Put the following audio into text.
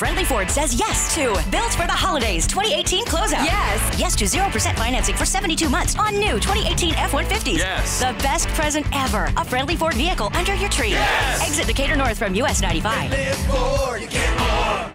Friendly Ford says yes to Built for the Holidays 2018 closeout. Yes. Yes to 0% financing for 72 months on new 2018 F 150s. Yes. The best present ever. A Friendly Ford vehicle under your tree. Yes. Exit Decatur North from US 95.